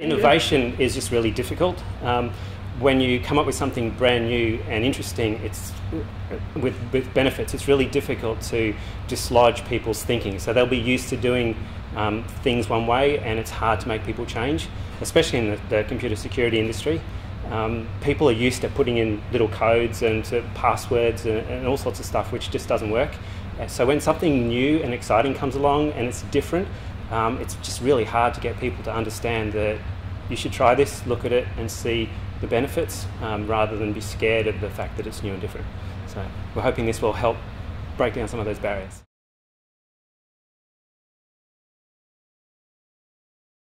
Innovation is just really difficult. Um, when you come up with something brand new and interesting, it's with, with benefits. It's really difficult to dislodge people's thinking. So they'll be used to doing um, things one way, and it's hard to make people change, especially in the, the computer security industry. Um, people are used to putting in little codes and passwords and, and, all sorts of stuff, which just doesn't work. So when something new and exciting comes along and it's different, um, it's just really hard to get people to understand that you should try this, look at it, and see the benefits um, rather than be scared of the fact that it's new and different. So we're hoping this will help break down some of those barriers.